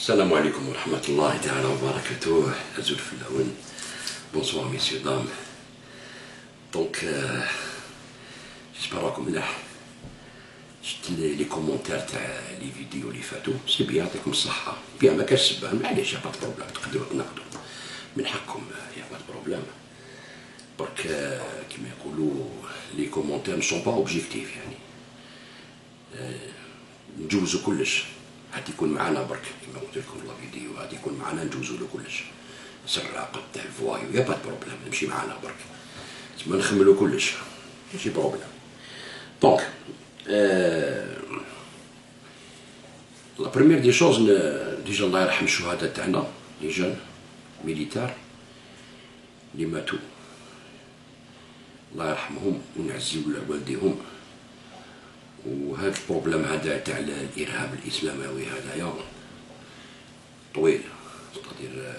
السلام عليكم ورحمة الله تعالى وبركاته. azul fellawen. bonsoir messieurs dames donc j'espère راكم ملاح شفت les les commentaires تاع les vidéos اللي فاتو c'est bien يعطيكم الصحة bien ما كاش سبان معليش pas problème تقدروا تنقدوا من حقكم يا pas problème برك كيما يقولوا les commentaires non pas objectifs يعني نجوزو كلش حد يكون معنا برك كما قلت لكم في الفيديو غادي يكون معنا نجوزو له كلش سراقة تاع ال voyous يا pas problème نمشي معنا برك. تسمى نخملو كلش. ماشي problème. donc la première des choses déjà الله يرحم الشهداء تاعنا les jeunes militaires اللي ماتوا الله يرحمهم ونعزيو والديهم وهذا ال problème هذا تاع الإرهاب الإسلاموي هذايا طويل. c'est-à-dire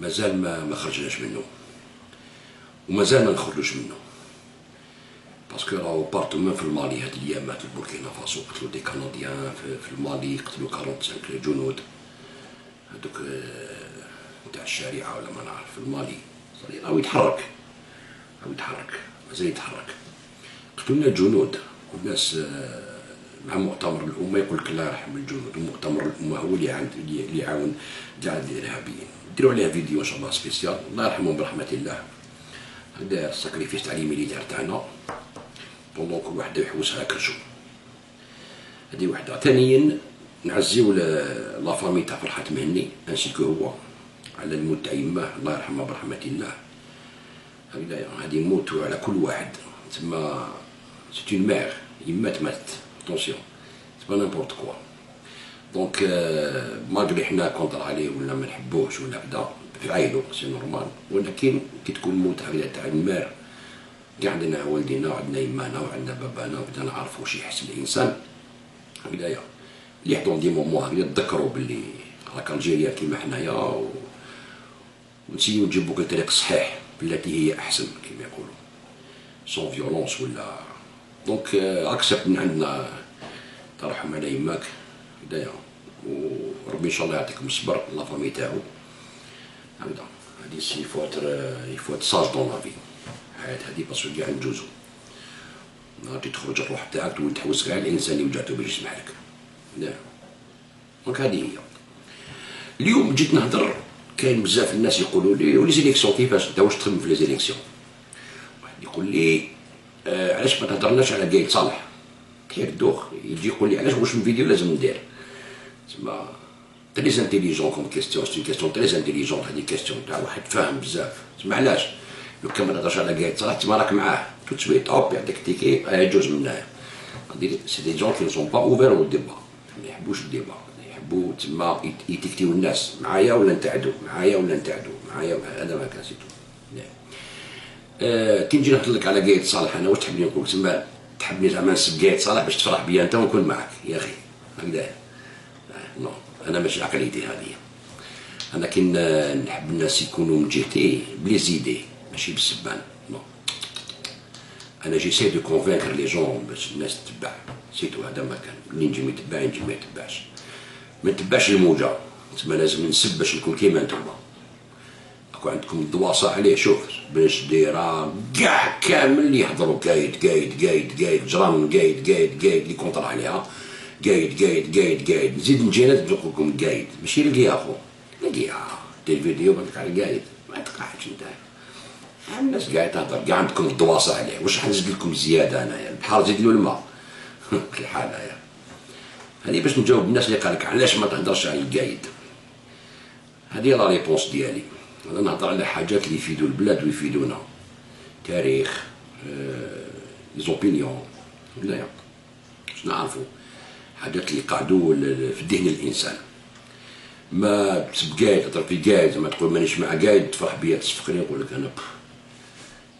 مازال ما ما خرجناش منه. ومازال ما نخرجوش منه. parce que راهو partout في المالي هاد الايامات البوركينا فاسو قتلوا des Canadiens في المالي قتلوا 45 جنود. هذوك تاع الشريعة ولا ما نعرف في المالي. راهو يتحرك. راهو يتحرك. مازال يتحرك. قتلنا الجنود والناس آه، مع مؤتمر الأمة يقول لك الله يرحم الجنود. ومؤتمر الأمة هو اللي عند اللي يعاون كاع الإرهابيين. ديروا عليها فيديو إن شاء الله spécial. الله يرحمهم برحمة الله. هذا ال sacrifice تاع les militaires تاعنا. pendant كل واحد يحوس على كرشو هذه وحدة. ثانيا نعزيو la famille تاع فرحات مهني ainsi que هو على الموت تاع يماه الله يرحمها برحمة الله. هذه موت على كل واحد. تما c'est une mère يمات attention c'est pas n'importe quoi donc malgré حنا contre عليه ولا ما نحبوهش ولا كدا في عينو c'est normal ولكن كي تكون هكذا تاع ال mère كاع عندنا والدينا وعندنا يمانا وعندنا بابانا وبدا نعرفوا واش يحس الانسان هكذايا اللي يحضرون des moments هكذا تذكروا باللي راك algérien كيما حنايا و... ونسيو نجيبوك الطريق الصحيح بالتي هي احسن كيما يقولوا sans violence ولا donc accepte من عندنا ترحم على يماك هدايا. وربي إن شاء الله يعطيكم الصبر la famille تاعو هكذا. هادي c'est un passage dans la vie الحياة هادي parce que كاع نجوزو. نهار تخرج الروح تاعك تولي تحوس كاع الإنسان اللي وجعته باش يسمح لك donc هادي هي. اليوم جيت نهضر كاين بزاف الناس يقولوا لي و les élections كيفاش؟ انت واش تخدم في les élections؟ واحد يقول لي آه علاش ما تهضرناش على قايد صالح؟ كيف دوخ يجي يقول لي علاش واش من فيديو لازم ندير؟ تسمى très intelligent comme question c'est question très intelligente هذه question تاع واحد فاهم بزاف. تسمى علاش؟ لو كان ما تهضرش على قايد صالح تسمى راك معاه. tout de suite hop يعطيك étiquette يجوز منها c'est des gens qui ne sont pas ouverts au débat ما يحبوش ال débat. يحبوا تما يتكتيو الناس. معايا ولا نتعدو معايا ولا نتعدو معايا هذا ما كان c'est tout آه كي نجي نهضر لك على قايد صالح أنا واش تحبني نقول؟ تما تحبني زعما نسب قايد صالح باش تفرح بيا أنت ونكون معك يا أخي هكذا. آه non. أنا ماشي عقليتي هذه. أنا كي نحب الناس يكونوا من جهتي ب les idées ماشي بالسبان. non. أنا j'essaie de convaincre les gens باش الناس تتبع. c'est tout هذا ما كان. اللي نجي ما يتبع نجي ما يتبعش. ما نتبعش الموجة. تما لازم نسب باش نكون كيما نتوما اكو عندكم الدواسة عليه شوف باش ديرا كاع كامل اللي يحضروا قايد قايد قايد قايد جرام قايد قايد قايد اللي contre عليها. قايد قايد قايد قايد. نزيد نجي أنا لكم قايد. ماشي لقيها أخو. لقيها. دير فيديو قلت على قايد. ما تقعدش انت الناس قاعد تهضر. كاع عندكم الدواسة عليه. واش حنزيد لكم زيادة أنايا؟ البحر زيد له الماء. الحال يا هذه باش نجاوب الناس اللي قالك علاش ما تهضرش على القايد. هذه la réponse ديالي. أنا نهضر على حاجات اللي يفيدوا البلاد ويفيدونا. تاريخ les opinions ولا باش نعرفوا حاجات اللي قعدوا في ذهن الإنسان. ما تسب قايد تهضر في قايد زعما تقول مانيش مع قايد تفرح بيا تصفقني نقول لك أنا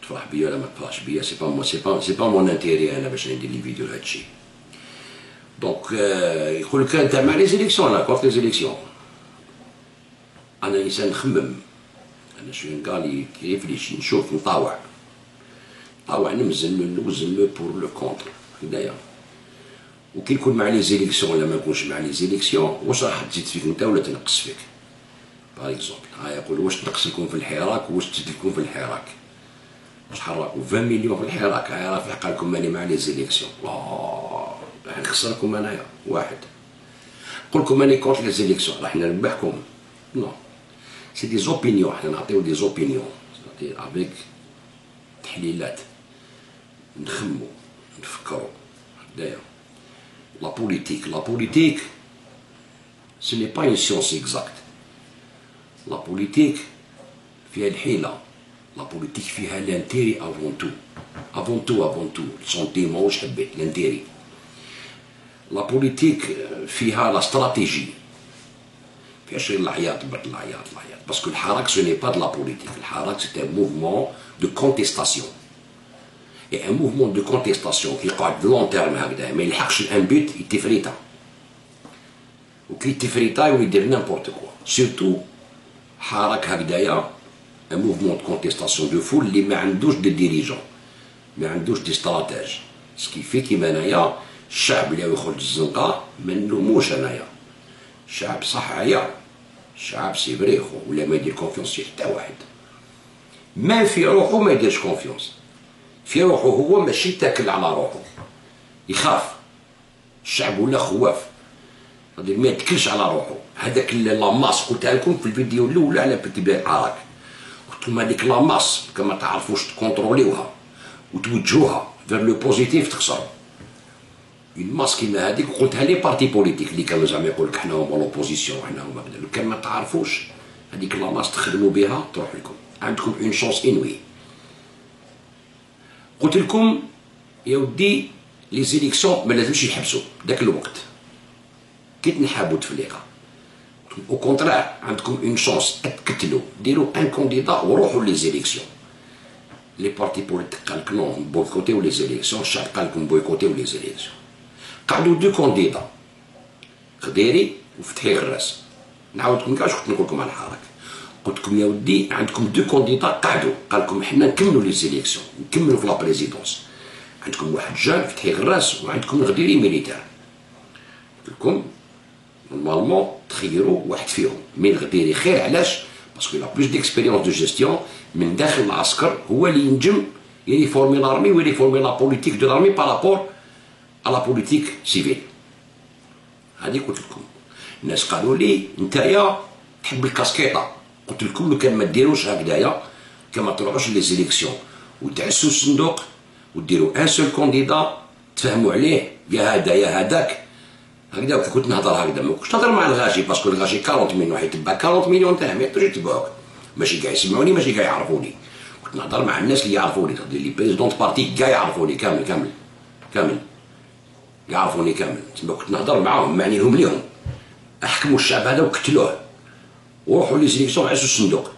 تفرح بيا ولا ما تفرحش بيا c'est pas mo c'est pas c'est pas mon intérêt أنا باش ندير les vidéos لهادشي donc يقول لك أنت مع les élections أنا contre les élections أنا إنسان نخمم أنا شو قال كيفليش نشوف نطاوع. نطاوع نمزن نوزن pour le contre هدايا. وكي يكون مع les élections ولا ما يكونش مع les élections. واش راح تزيد فيك أنت ولا تنقص فيك؟ par exemple ها يقول واش تنقص لكم في الحراك واش تزيد لكم في الحراك؟ واش حركوا 20 مليون في الحراك. ها راه في لكم ماني مع les élections. لا راح نخسركم أنايا. واحد. نقول لكم ماني contre les élections. راح نربحكم. non c'est des opinions حنا نعطيو des opinions avec تحليلات نخمو نفكروا هدايا la politique la politique ce n'est pas une science exacte. la politique فيها الحيلة la politique فيها l'intérêt avant tout avant tout avant tout sentiment واش حبيت l'intérêt la politique فيها la stratégie فيهاش غير العياط برك العياط العياط parce que الحراك ce n'est pas de la politique الحراك c'est un mouvement de contestation et un mouvement de contestation كي يقعد long terme هكذا ما يلحقش à un but يتفريتا وكي يتفريتا يدير n'importe quoi surtout حراك هكذايا un mouvement de contestation de foule اللي ما عندوش des dirigeants ما عندوش des stratégies ce qui fait كيما انايا الشعب اللي يخرج الزنقه ما نلوموش انايا الشعب صح عيا الشعب سي خو ولا ما يدير confiance في حتى واحد. ما في روحو ما يديرش confiance في روحو هو ماشي تاكل على روحو يخاف. الشعب ولا خواف. ما يتكلش على روحو هذاك la masse قلتها لكم في الفيديو الأول على بتي بي عراك. قلت لكم هذيك la masse كما تعرفوش تكونتروليوها وتوجهوها vers le positif تخسروا. une masse كيما هذيك قلتها les partis politiques اللي كانوا زعما يقول لك حنا هما l'opposition حنا هما كان ما تعرفوش هذيك la masse تخدموا بها تروح لكم عندكم une chance inouïe قلت لكم يا ودي les élections ما لازمش يحبسوا ذاك الوقت كي تنحابوا تفليقه au contraire عندكم une chance تقتلوا ديروا un candidat وروحوا les élections les partis politiques قال لك نبويكوتيو les élections الشعب قال لكم بويكوتيو les élections قعدوا deux candidats. غديري وفتحي غراس. نعاودكم كاع كنت نقول لكم على الحركة. قلت لكم يا ودي عندكم deux candidats قعدوا. قال لكم حنا نكملوا les élections نكملوا في la présidence عندكم واحد jeune فتحي غراس وعندكم غديري militaire. قلت لكم normalement تخيروا واحد فيهم. من غديري خير علاش؟ parce que la plus d'expérience de gestion من داخل العسكر هو اللي ينجم ي réformer l'armée وي réformer la politique de l'armée par rapport على politique civile. هذه قلت لكم. الناس قالوا لي نتايا تحب الكاسكيطة. قلت لكم لو كان ما ديروش هكذايا كان ما تروحوش les élections وتعسوا الصندوق وديروا un seul candidat تفهموا عليه يا هذا يا هذاك. هكذا كنت نهضر هكذا. ما كنتش نهضر مع الغاشي parce que الغاشي 40 مليون يتبع 40 مليون تاع ما يقدروش يتبعوك ماشي كاع يسمعوني ماشي كاع يعرفوني. كنت نهضر مع الناس اللي يعرفوني اللي président parti كاع يعرفوني كامل كامل كامل. يعرفوني كامل. تما كنت نهضر معاهم معني لهم ليهم أحكموا الشعب هذا وقتلوه. وروحوا les élections عسوا الصندوق.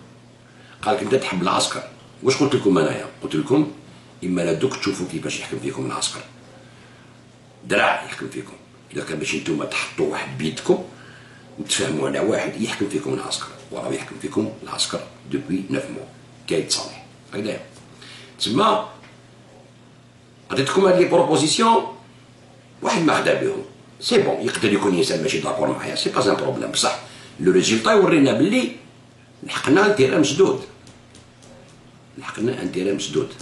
قال لك أنت تحب العسكر. واش قلت لكم أنايا؟ قلت لكم إما لا دوك تشوفوا كيفاش يحكم فيكم العسكر. دراع يحكم فيكم. إذا كان باش أنتم تحطوا واحد بيدكم وتفهموا على واحد يحكم فيكم العسكر. وراه يحكم فيكم العسكر depuis 9 mois قايد صالح هكذا تسمى عطيتكم هاد les propositions واحد ما خدا بهم. c'est bon يقدر يكون إنسان ماشي d'accord معايا c'est pas un problème بصح. لو ريزولتا يورينا بلي لحقنا انتيرا مسدود. لحقنا انتيرا مسدود.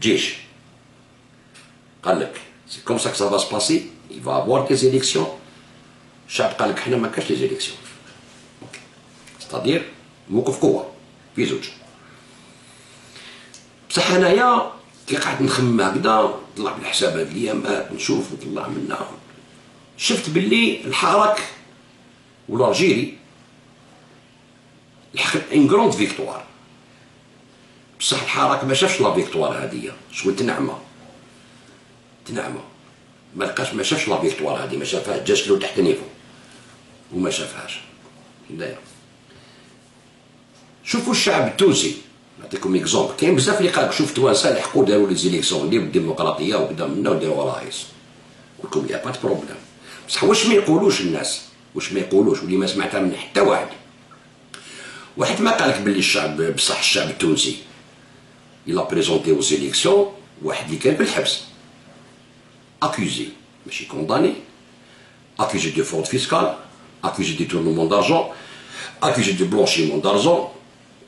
جيش. قال لك سي كوم سا سا فا سباسي il va des élections. الشعب قال لك حنا ما كاش لي زيليكسيون ستادير موقف قوة في زوج. بصح انايا كي قعدت نخمم هكذا طلع بالحساب هاد الايامات نشوف نطلع منها. شفت باللي الحراك و l'Algérie لحق une grande victoire بصح الحراك ما شافش la victoire هاديه شوية تنعمه تنعمه ما لقاش ما شافش la victoire هادي ما شافهاش جات له تحت niveau. وما شافهاش. داير شوفوا الشعب التونسي. نعطيكم exemple كاين بزاف اللي قالك شوف توانسه لحقوا داروا les élections اللي بالديمقراطيه وكذا منا وداروا رئيس لكم يا pas de problème بصح واش ما يقولوش الناس؟ واش ما يقولوش؟ واللي ما سمعتها من حتى واحد. واحد ما قالك باللي الشعب بصح الشعب التونسي. il a présenté aux élections واحد اللي كان بالحبس accusé. ماشي condamné accusé de fraude fiscale. Accusé de détournement d'argent. Accusé de blanchiment d'argent.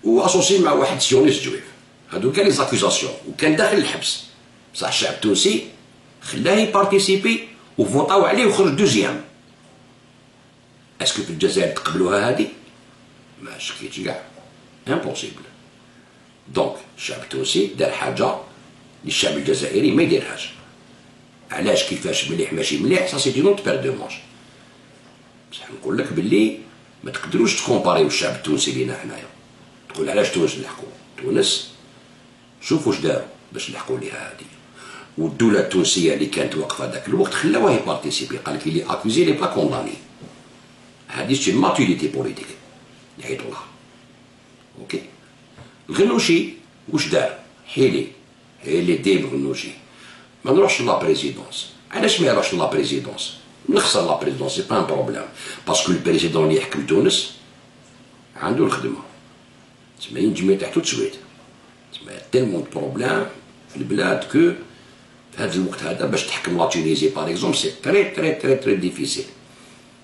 و associé مع واحد sioniste juif هادو كاع les accusations وكان داخل الحبس بصح الشعب التونسي خلاه ي participer وفوطاو عليه وخرج deuxième est-ce que في الجزائر تقبلوها هادي ما شكيتش كاع impossible donc الشعب التونسي دار حاجة للشعب الجزائري ما يديرهاش علاش كيفاش مليح ماشي مليح ça c'est une paire de manches بصح نقول لك باللي ما تقدروش تكومباريو الشعب التونسي لينا حنايا تقول علاش تونس نحكوا تونس؟ شوفوا واش داروا باش نحكوا ليها هذه والدولة التونسية اللي كانت واقفة ذاك الوقت خلاوها ي participer قال لك اللي accusé il est pas condamné هذه c'est maturité politique نحيدو لها أوكي؟ الغنوشي واش دار؟ حيلي حيلي ذيب غنوشي ما نروحش la présidence. علاش ما يروحش la présidence؟ نخسر la présidence c'est pas un problème باسكو البريزيدون اللي يحكم تونس عنده الخدمة. تسمى ينجم تحتو تسويت تسمى تيلمون بروبليم في البلاد كو في هذا الوقت هذا باش تحكم لا تونيزي باغ اكزومبل سي تري تري تري تري ديفيسيل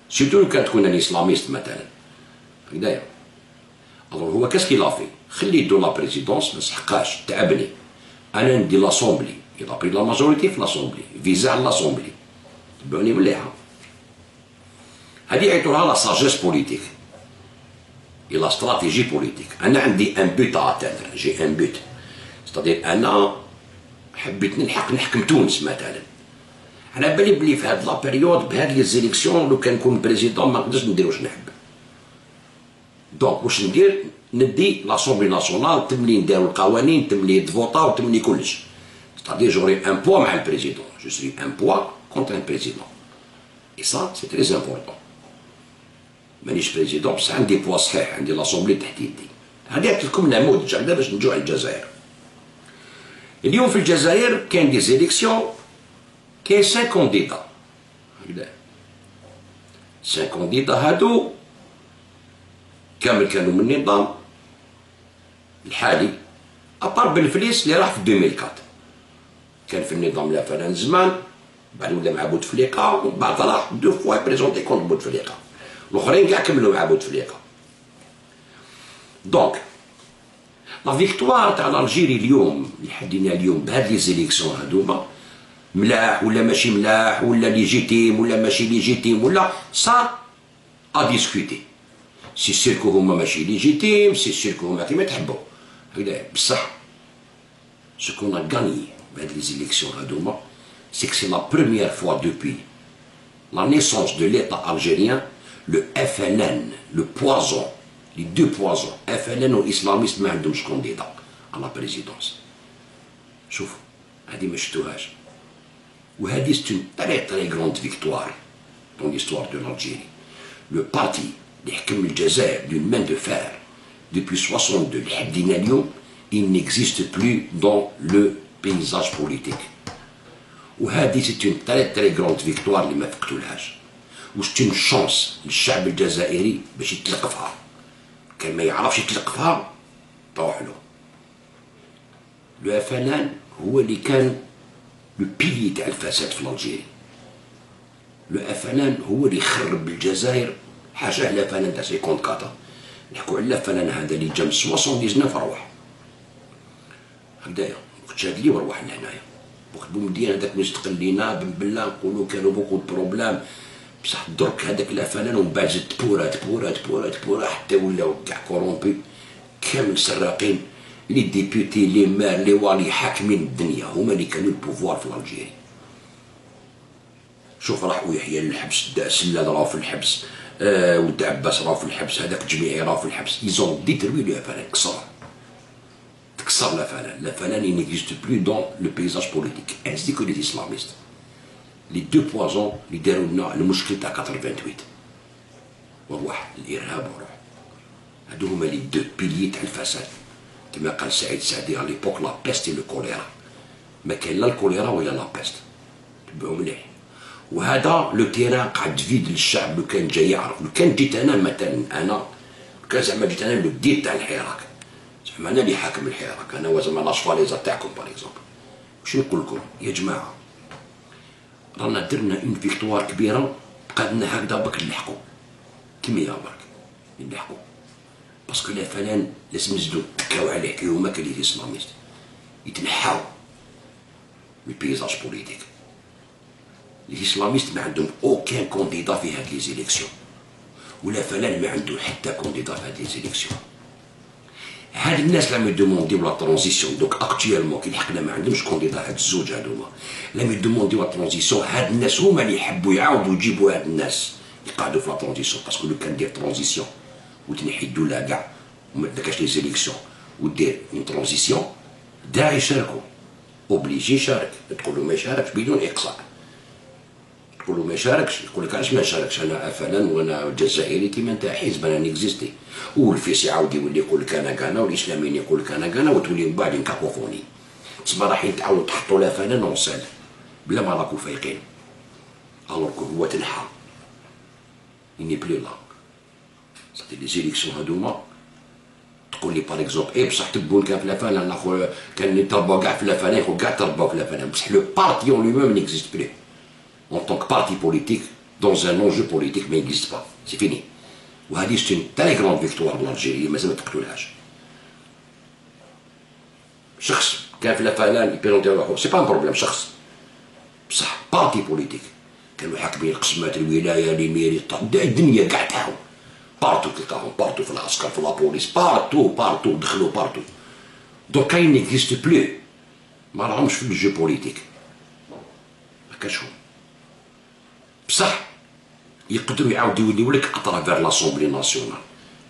سيرتو لو كان تكون الاسلاميست مثلا. هكذايا الوغ هو كاسكي لافي خلي يدو لا بريزيدونس ما سحقاش تعبني. أنا ندي لاسومبلي اذا بري لا ماجوريتي في لاسومبلي فيزا على لاسومبلي تبعوني مليحة. هذه يعيطولها la sagesse politique la stratégie politique أنا عندي un but à atteindre j'ai un but c'est-à-dire أنا حبيت نلحق نحكم تونس مثلا. على بالي بلي في هاد la période بهاد les élections لو كان نكون président ما نقدرش ندير واش نحب. donc واش ندير؟ ندي l'assemblée nationale تملي نديرو القوانين تملي تفوطاو تملي كلش. c'est-à-dire j'aurai un poids مع ال président. je suis un poids contre un président et ça c'est très important مانيش président بصح عندي poids صحيح عندي l'assemblée تحت يدي هذه لكم نموذج هكذا باش نجوع الجزائر. اليوم في الجزائر كاين des élections كاين cinq candidats هكذا. cinq candidats هادو كامل كانوا من النظام الحالي à part بن فليس اللي راح في 2004 كان في النظام le FLN زمان بعد ولا مع بوتفليقه ومن بعد راح deux fois présenté contre بوتفليقه الاخرين كاع كملوا مع بوتفليقه donc la victoire تاع l'Algérie اليوم اللي حدينا اليوم بهاد les élections هادوما ملاح ولا ماشي ملاح ولا légitime ولا ماشي légitime ولا ça à discuter c'est sûr que هما ماشي légitime c'est sûr que هما كيما تحبوا هكذا بصح ce qu'on a gagné بهاد les élections هادوما c'est que c'est la première fois depuis la naissance de l'État algérien le FLN, le poison, les deux poisons, FLN ou islamiste ما عندهمش candidat à la présidence شوف هذه ما شفتوهاش وهذه c'est une très très grande victoire dans l'histoire de l'Algérie. le parti اللي حكم الجزائر d'une main de fer depuis 62 لحدينا اليوم il n'existe plus dans le paysage politique. وهذه c'est une très très grande victoire اللي ما فقتولهاش واش تين chance للشعب الجزائري باش يتلقفها؟ كان ما يعرفش يتلقفها؟ طوح له. le FLN هو اللي كان le pilier تاع الفساد في l'Algérie le FLN هو اللي خرب الجزائر. حاجة على FLN تاع cinquante-quatre. نحكوا على FLN هذا اللي جا من 79 روح. هكذايا وقت شاد لي وروح لهنايا وقت بومدين هذاك مستقلينا بن بلا نقولوا كانوا beaucoup problèmes. بصح درك هذاك ال FLN ومن بعد زدت تبورا تبورا تبورا تبورا حتى ولاو كاع corrompus كامل سراقين. les députés les maires les walis حاكمين الدنيا. هما اللي كانوا ال pouvoir في l'Algérie شوف راح أويحيى للحبس سلال راهو في الحبس آه ولد عباس راهو في الحبس هذاك جميعي راهو في الحبس ils ont détruit le FLN كسر. تكسر le FLN le FLN n'existe plus dans le paysage politique ainsi que les islamistes les deux poisons اللي داروا لنا المشكل تاع 88 وروح الارهاب وروح هادو هما les deux piliers تاع الفساد كما قال سعيد سعدي à l'époque la peste le choléra ما كاين لا الكوليرا ولا la peste تبعوا مليح وهذا le terrain قاعد vide للشعب لو كان جاي يعرف لو كان جيت أنا مثلا أنا لو كان زعما جيت أنا la tête تاع الحراك زعما أنا اللي حاكم الحراك أنا زعما لا شفاليزا تاعكم par exemple واش نقول لكم يا جماعة رانا درنا une victoire كبيرة بقى لنا هكذا بك نلحقوا كمية برك نلحقوا parce que le FLN لازم نزيدو نتكاو عليه كي هما ك les islamistes يتنحاو من ال paysage politique الاسلاميست ما عندهم aucun candidat في هاد les élections و le FLN ما عنده حتى candidat في هاد les élections هاد الناس لما يدومونديو la transition. دوك actuellement كي لحقنا ما عندهمش candidat هاد الزوج هادوما لما يدومونديو la transition. هاد الناس هما اللي يحبوا يعاودوا يجيبوا هاد الناس. يقعدوا في la transition. parce que لو كان دير transition وتنحي الدولة كاع وما داكاش les élections ودير une transition داعي يشاركوا obligé يشارك. تقول له ما يشاركش بدون إقصاء. تقول له ما يشاركش يقول لك علاش ما يشاركش أنا FLN وأنا جزائري كيما أنت حزب أنا نيكزيستي. وال FIS يعاود يولي يقول لك أنا كانا والإسلاميين يقول لك أنا كانا وتولي من بعد cacophonie تسمى رايحين تعاودوا تحطوا لا فلا نونسال بلا ما راكو فايقين. الوغ هو تنحى اني بلي لا صافي لي زيليكسيون هادوما تقول لي باغ اكزومبل اي بصح تبون كان في لافانا كان يتربوا كاع في لافانا يخو كاع تربوا في لافانا بصح لو بارتي اون لو ميم نيكزيست بلي en tant que parti politique dans un enjeu politique ما n'existe pas. سي فيني وهذه سي اون تري كروند فيكتوار لالجيري مازال ما تقتلوهاش شخص كان في le FLN يبيرونتي روحو c'est pas un problème شخص بصح parti politique كانوا حاكمين القسمات الولايه les mairies الدنيا كاع تاعهم partout تلقاهم partout في العسكر في la police partout partout دخلوا partout donc كاين n'existe plus ما راهمش في ال jeu politique ما كاش بصح يقدروا يعاودوا يوليو لك à travers l'Assemblée nationale.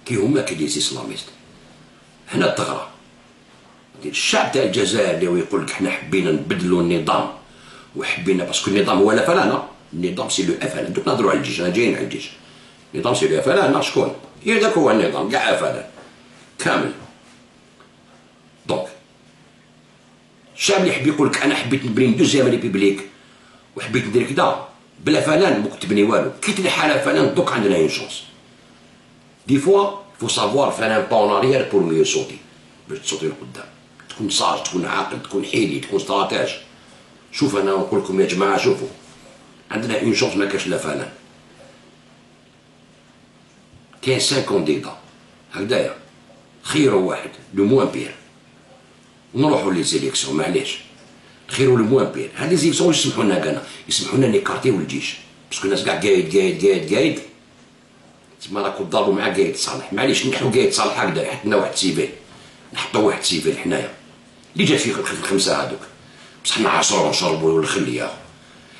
كي هما كي les islamistes. هنا الثغرة. الشعب تاع الجزائر اللي يقول لك حنا حبينا نبدلوا النظام. وحبينا parce que النظام هو le FLN. النظام c'est le FLN دوك نهضروا على الجيش أنا جايين على الجيش. النظام c'est le FLN شكون؟ هي ذاك هو النظام كاع FLN كامل. donc الشعب اللي يحب يقول لك أنا حبيت نبني deuxième République وحبيت ندير كذا بلا FLN ممكن تبني والو. كي تنحى على FLN دوك عندنا une chance des fois faut savoir faire un temps arrière pour mieux sauter باش تصوتي لقدام. تكون sage تكون عاقل تكون حيلي تكون stratège شوف أنا نقول لكم يا جماعة شوفوا. عندنا une chance ما كاش le FLN كاين cinq candidats هكذايا. خيروا واحد le moins pire نروحوا les élections معليش. خير le moins pire. هاد les élections يسمحوا لنا كانا يسمحوا لنا نيكارتيو الجيش parce que الناس كاع قايد قايد قايد قايد. تسمى راكو تضربوا مع قايد صالح. معليش نحو قايد صالح هكذا. حطنا واحد civil. نحطوا واحد civil حنايا. اللي جا فيه الخمسة هذوك بصح نعصروا ونشربوا الخل ياهو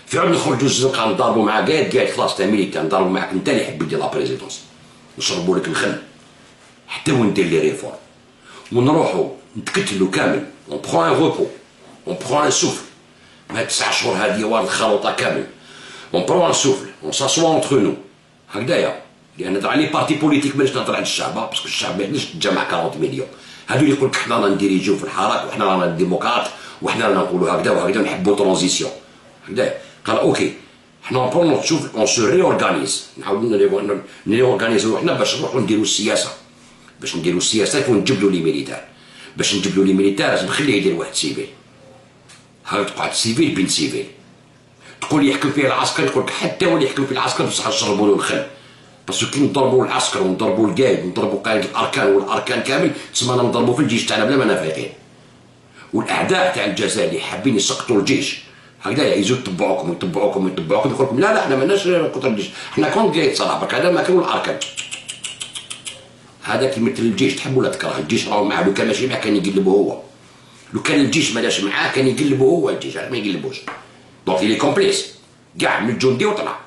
في عود نخرجوا الزنقه نضربوا مع قايد قايد خلاص تا militant نضربوا معاك. انت اللي حب يدير la présidence. نشربوا لك الخل. حتى وين ندير les réformes ونروحوا نتكتلوا كامل. on prend un repos on prend un souffle هاد تسع شهور هادي وارد الخلوطه كامل on prend un souffle on s'assoit entre nous هكذايا لأن نهضر على les partis politiques مانيش نهضر على الشعب parce que الشعب ما يقدرش تجمع 40 مليون هادو اللي يقول لك حنا رانا نديريجيو في الحراك وحنا رانا démocrates وحنا رانا نقولوا هكذا وهكذا نحبوا transition هكذا قال OK حنا نبرونو souffle on se réorganise نعاودو نريورغانيزو حنا باش نروحو نديرو السياسة باش نديرو السياسة ونجبدو les militaires باش نجبدو les militaires نخليه يدير واحد civil هاي تقعد civil بين civil؟ تقول يحكم فيه العسكر يقول لك حتى هو اللي يحكم فيه العسكر بصح نشربوا له الخل. parce que كي نضربوا العسكر ونضربوا القايد ونضربوا قائد الأركان والأركان كامل تسمى نضربوا في الجيش تاعنا بلا ما نافقين والأعداء تاع الجزائر اللي حابين يسقطوا الجيش هكذا يزيدوا يتبعوكم ويتبعوكم ويتبعوكم يقول لكم لا لا إحنا ماناش كثر الجيش. إحنا كون قايد صراحة برك هذا ما كانوا الأركان. هذا كيمثل الجيش تحب ولا تكره الجيش راهو معاه لو كان ماشي معاه كان يقلبه هو. لو كان الجيش مالاش معاه كان يقلبه هو الجيش ما يقلبوش. donc il est complice كاع من الجندي وطلع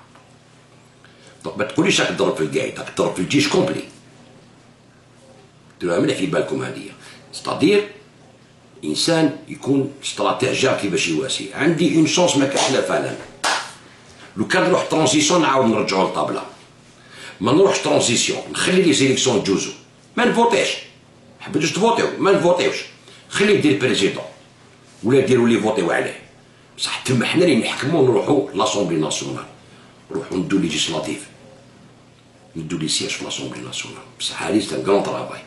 donc ما تقوليش راك تضرب في القايد راك تضرب في الجيش complet مليح في بالكم هذه c'est-à-dire انسان يكون استراتيجيا كيفاش يواسي عندي une chance ما كاش فعلا لو كان نروح transition نعاود نرجعو للطابله ما نروحش transition نخلي les élections جوزو ما نفوتيش حبيتوش تفوتيو ما نفوتيوش خليه يدير président ولا يديروا لي فوتيو عليه بصح تما حنا اللي نحكمو نروحو l'Assemblée nationale. نروحو ندو législatives. ندو les sièges في l'Assemblée nationale. بصح هادي c'est un grand travail.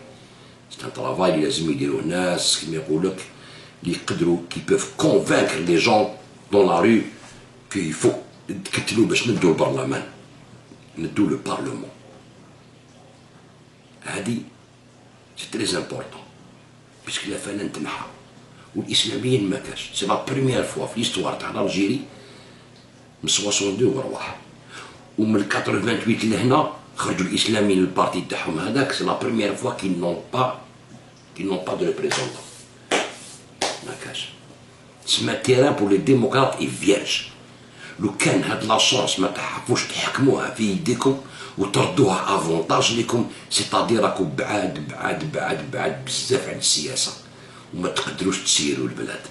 c'est un travail اللي لازم يديروه الناس كيما يقولك اللي يقدروا qui peuvent convaincre les gens dans la rue qu'il faut تكتلو باش ندو البرلمان. ندو le parlement هادي c'est très important parce que le FLN تنحى والإسلاميين ما كاش. c'est la première fois في l'histoire تاع Algérie من 62 ورواح ومن 88 لهنا خرجوا الإسلاميين ال parti تاعهم هذاك. c'est la première fois qu'ils n'ont pas qu'ils n'ont pas de représentants ما كاش. تسمى terrain pour les démocrates est vierge لو كان هاد la chance ما تحقوش تحكموها في يديكم وتردوها avantage ليكم c'est-à-dire راكم بعاد بعاد بعاد بعاد بزاف على السياسة. وما تقدروش تسيروا البلاد.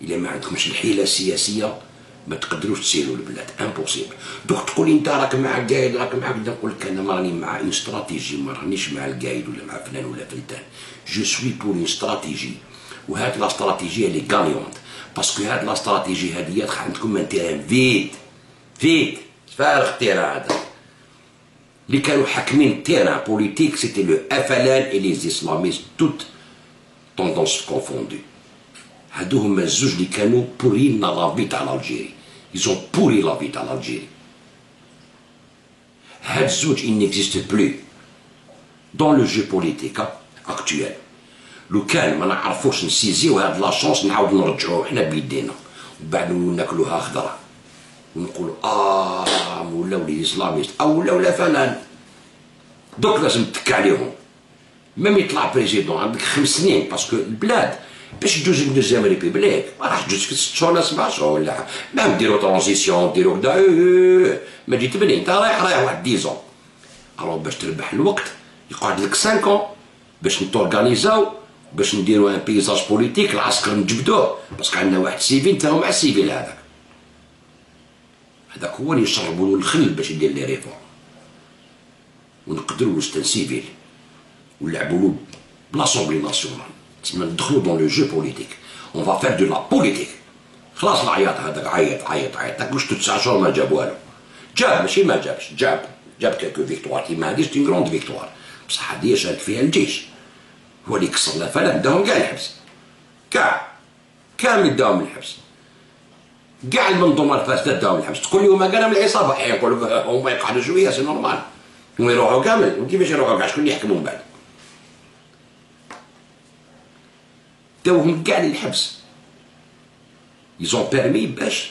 إلا ما عندكمش الحيلة السياسية ما تقدروش تسيروا البلاد. impossible donc تقول أنت راك مع قايد راك مع كذا نقول لك أنا راني مع une stratégie ما رانيش مع القايد ولا مع فلان ولا فلتان. je suis pour une stratégie وهاد la stratégie اللي gagnante parce que هاد la stratégie هادي عندكم un terrain vide vide فارغ ال terrain هذا اللي كانوا حاكمين ال terrain politique c'était le FLN et les islamistes toutes tendances confondues هادو هما الزوج اللي كانوا بورين la vie تاع Algérie ils ont pourri la vie تاع Algérie هاد الزوج ils n'existent plus dans le jeu politique actuel لو كان ما نعرفوش نسيزيو هاد la chance نعاود نرجعوه حنا بيدينا وبعد ناكلوها خضرا ونقولوا آه ولاو les islamistes أو ولاو le FLN donc لازم تك عليهم. même يطلع président عندك خمس سنين parce que البلاد باش تجوز la deuxième République ما راح تجوز في ست شهور ولا سبع شهور ولا ما نديرو transition نديرو كدا ما تجي تبني أنت رايح رايح واحد dix ans alors باش تربح الوقت يقعد لك 5 باش نتورغانيزاو باش نديرو un paysage politique العسكر نجبدوه. parce que عندنا واحد civil تا مع ال civil هذاك. هذاك هو اللي يشربوا الخل باش يدير les réformes ونقدروا c'est un civil ونلعبوا له ب l'Assemblée nationale. تسمى ندخلوا dans le jeu politique on va faire de la politique خلاص العياط هذاك عيط عيط عيط. donc واش تسع شهور ما جاب والو. جاب ماشي ما جابش. جاب جاب quelques victoires كيما هذه c'est grande victoire بصح هذه شارك فيها الجيش. هو اللي كسر le FLN داهم كاع الحبس. كاع. كامل داهم الحبس. كاع المنظومة الفاسدة داهم الحبس. تقول لي هما كاع من العصابة. يقول هما يقعدوا شوية c'est normal. هما يروحوا كامل. وكيفاش يروحوا كاع شكون اللي يحكموا من بعد؟ داوهم كاع للحبس. يزون بيرمي باش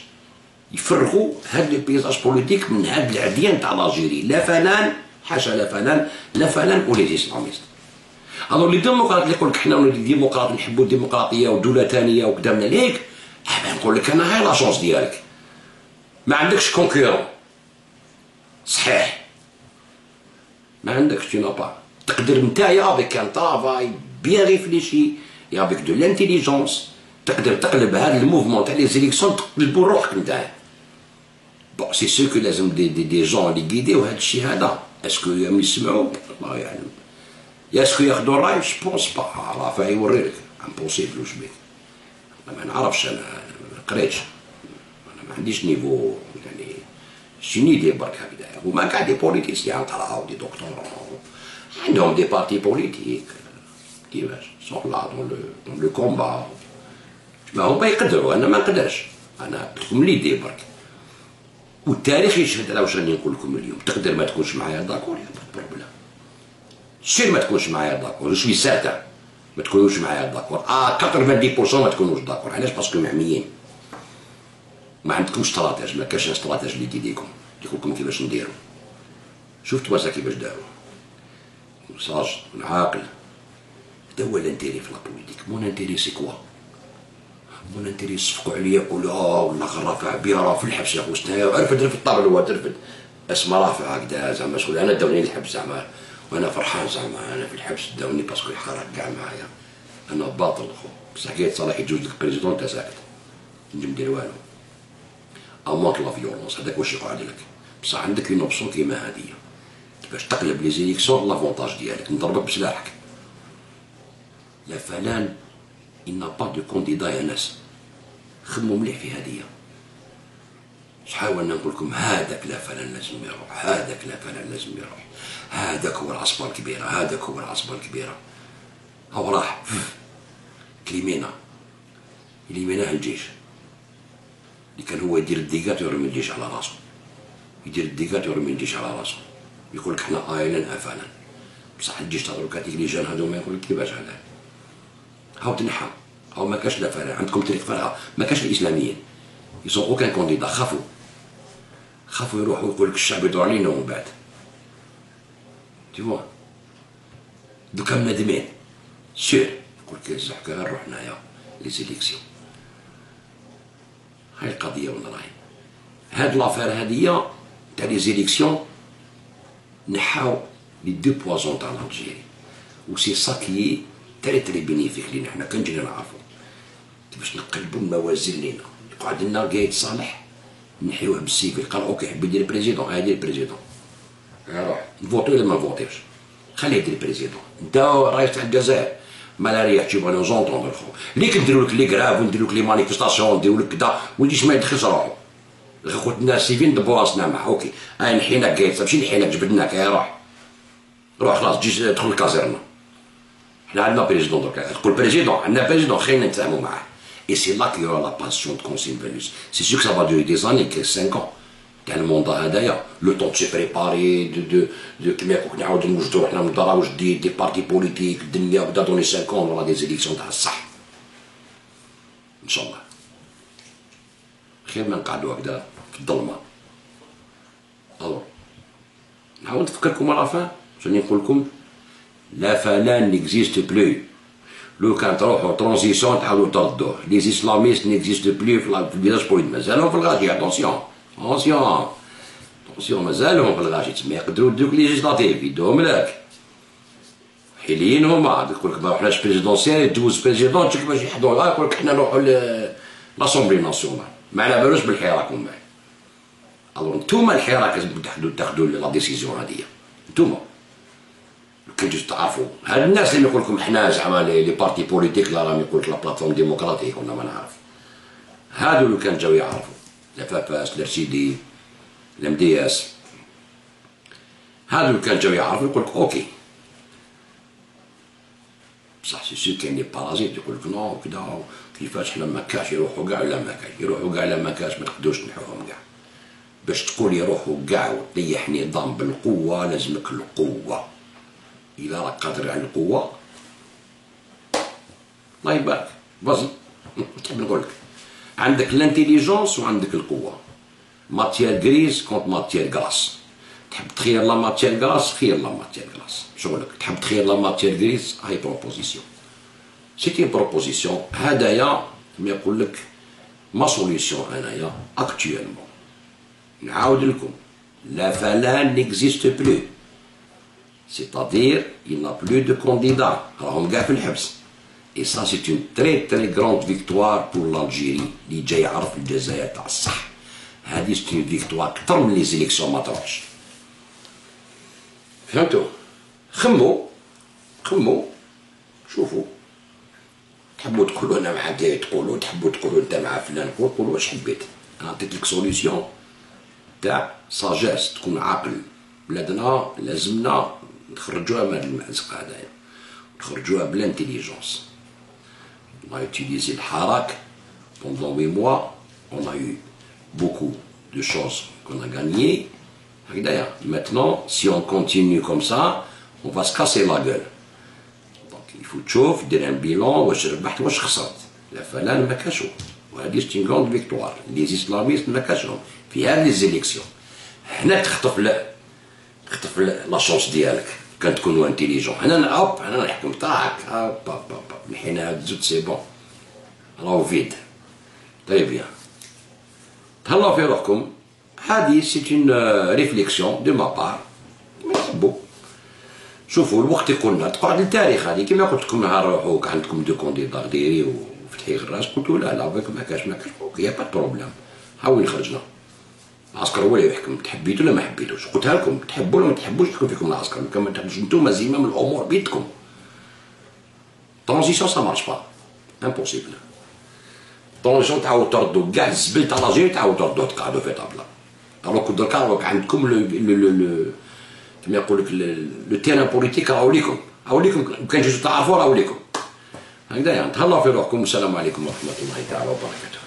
يفرغوا هاد لي بيزاج بوليتيك من هاد العديان تاع لاجيري لا فنان حاشا لا فنان لا فنان ولي اسلاميست ألو لي ديمقراط اللي يقول لك حنا ولي ديمقراط نحبوا الديمقراطية ودوله ثانية وكذا من عليك أنا نقول لك أنا هاي لاجونس ديالك ما عندكش كونكورون صحيح ما عندكش تي با تقدر نتايا avec un travail bien réfléchi يا avec de l'intelligence تقدر تقلب هذا ال mouvement تاع les élections تقلبو روحك نتايا bon c'est ce que لازم دي دي, دي جون اللي يقيديو هذا الشيء هذا est-ce que يسمعوا الله يعلم est-ce que ياخذوا الراي je pense pas راه يوريلك impossible واش بيه ما نعرفش أنا ما قريتش أنا ما عنديش niveau يعني une idée برك هكذا هما كاع des politiciens قراو des docteurs. عندهم des partis politiques كيفاش؟ sont là dans le dans le combat ما هما يقدروا أنا ما نقدرش. أنا لكم l'idée برك. والتاريخ يشهد على واش راني نقول لكم اليوم. تقدر ما تكونش معايا d'accord y a problème sûr ما تكونش معايا d'accord je suis certain ما تكونوش معايا d'accord. آه 90% ما تكونوش d'accord. علاش؟ parce que معميين ما عندكمش stratège ما كاش stratège اللي يديكم يقول لكم كيفاش نديروا شفت واسا كيفاش داروا sage عاقل هذا هو l'intérêt في la politique mon intérêt c'est quoi؟ mon intérêt يصفقوا عليا يقولوا آه والله رافع بيا راه في الحبس يا خويا عرفت رفد الطابل هو ترفد اسمه رافع هكذا زعما شغل أنا داوني الحبس زعما. وأنا فرحان زعما أنا في الحبس داوني parce que الحراك كاع معايا. أنا باطل خو بصح كي صلاح يجوز لك بريزيدون أنت ساكت. نجم ندير والو. امونت لا فيولونس هذاك واش يقعد لك بصح عندك اون اوبسيون كيما هادية باش تقلب لي زيليكسيون لافونتاج ديالك. نضربك بسلاحك. لا فلان إن با دو كونديدا يا ناس. خموا مليح في هادية حاولنا نقول لكم هذاك لا فلان لازم يروح هذاك لا فلان لازم يروح هذاك هو العصبة الكبيرة هذاك هو العصبة الكبيرة هو راح. كليمينا. كليميناه الجيش. اللي كان هو يدير الديكاتور ما يديش على راسه. يدير الديكاتور ما يديش على راسه. يقول لك حنا ايلا افانا بصح الجيش تاع دروكا لي جان هذوما يقول لك كيفاش هذا. هاو تنحى. هاو ما كاش لا فرع عندكم تاريخ فرع ما كاش الإسلاميين. يسون اوكان كونديدا خافوا خافوا يروحوا يقول لك الشعب يدور علينا ومن بعد. تي دوكا منادمين سير. يقول لك الزحكة نروح هنايا لي زيليكسيون هاي القضية وين راهي؟ هاد لافير هادية تاع لي زيليكسيون نحاو لي دو بوازون تاع الجيري و سي سا كي تري تري بينيفيك لينا. حنا كنجينا نعرفو. كيفاش نقلبو الموازين لينا. يقعد لنا قايد صالح. نحيوه بالسيفي قال أوكي حب يدير بريزيدون هادي البريزيدون روح نفوتو ولا ما نفوتيوش خليه يدير بريزيدون انت رئيس تاع الجزائر ما لا ريح تجيب أنا زونتون ليك نديرو لك لي كراف ونديرو لك لي مانيفيستاسيون نديرو لك كدا وليش ما يدخلش روحو خوتنا سيفين دبو راسنا معاه أوكي انا نحيناك قايد ماشي نحيناك جبدناك روح روح خلاص تجي تدخل الكازيرنا حنا عندنا بريزيدون دركا تقول بريزيدون عندنا بريزيدون خلينا نتفاهموا معاه اي سي لا كي يورا لا باسيون دو كونسيل فالوس سي سيغ سا فا دوي دي زاني كي 5 ans تاع الموندا هذايا لو طون تسي بريباري دو دو دو كيما يقولك نعاود نوجدو حنا ندراو دي دي بارتي بوليتيك الدنيا بدا دوني 5 ans ولا دي زيليكسيون تاع الصح ان شاء الله خير ما نقعدو هكذا في الظلمه ألو نحاول نفكركم مره فا شنو نقول لكم لا فلان نيكزيست بلو لو كان تروحوا ترانزيسيون تحاولوا تردوه لي اسلاميست نيكزيست بلو في الفيلاج بوينت مازالهم في الغاشي اتونسيون اتونسيون اتونسيون مازالهم في الغاشي تسمى يقدروا دوك ليجيسلاتيف يدوهم لك حيلين هما يقول لك ما حناش بريزيدونسيال دوز بريزيدون تشوف باش يحضروا يقول لك حنا نروحوا لاسومبلي ناسيونال ما على بالوش بالحراك بعد ألو نتوما الحراك تاخذوا la décision هذه نتوما كي تجي تعرفوا هاد الناس اللي يقول لكم حنا زعما les partis politiques لا راهم يقول لك la plateforme démocratique ولا ما نعرف. هادو اللي كان جاو يعرفوا. لا فاباس لا رشيدي لا مدي اس هادو اللي كان جاو يعرفوا يقول لك OK. بصح c'est c'est كاين les parasites يقول لك non كدا كيفاش حنا ما كاش يروحوا كاع ولا ما كاش؟ يروحوا كاع لا ما كاش؟ ما تقدروش تنحوهم كاع باش تقول يروحوا كاع وتطيح نظام بالقوة لازمك القوة. اذا راك قادر على القوه الله يبارك vas-y نحب نقول لك عندك l'intelligence وعندك القوة؟ matière grise contre matière grasse تحب تخير la matière grasse خير la matière grasse شغلك. تحب تخير la matière grise هاي proposition c'était proposition هدايا كما يقول لك ma solution انايا actuellement نعاود لكم. l'FLN n'existe plus c'est-à-dire il n'a plus de candidats راهم كاع في الحبس et ça c'est une très très grande victoire pour l'Algérie اللي جاي يعرف الجزائر تاع الصح هذه c'est une victoire أكثر من les élections ما تروحش فهمتوا خموا خمموا شوفوا تحبوا تقولوا أنا مع كاي تقولوا تحبوا تقولوا انت مع فلان قول قولوا واش حبيت أنا عطيت لك solution تاع ساجيس تكون عاقل بلادنا لازمنا نخرجوها من هذا المأزق هذايا نخرجوها ب l'intelligence on a utilisé le harak pendant 8 mois on a eu beaucoup de choses qu'on a gagné maintenant si on continue comme ça on va se casser la gueule. يفوت تشوف دير un bilan واش ربحت واش خسرت لا فلان ما كاشو وهذه c'est grande victoire les islamistes ما كاشهم في هذه les élections هنا تخطف لا تخطف la chance ديالك. كان تكون intelligent هنا hop هنا نحكم tac hop hop hop نحينا هاد الزوج c'est bon. راهو vide طيب bien تهلاو في روحكم. هذه c'est une réflexion de ma part تحبوا شوفوا الوقت يقولنا تقعد التاريخ هذه كما قلت لكم نهار روحوا عندكم deux candidats غديري وفتحي غراس قلت لا لا ما كاش ما كاش OK pas problème وين خرجنا العسكر هو اللي يحكم تحبيتو ولا ما حبيتوش؟ قلتها لكم تحبوا ولا ما تحبوش تكون فيكم العسكر؟ كما تحبوش نتوما زمام الأمور بيدكم transition ça marche pas impossible transition تعاود تردوا كاع الزبل تاع l'Algérie تعاود تردوه تقعدوا في table alors دركا عندكم le كما يقول لك le terrain politique راهو ليكم راهو ليكم كان جيتو تعرفوا راهو ليكم هكذا يعني تهلاو في روحكم والسلام عليكم ورحمه الله تعالى وبركاته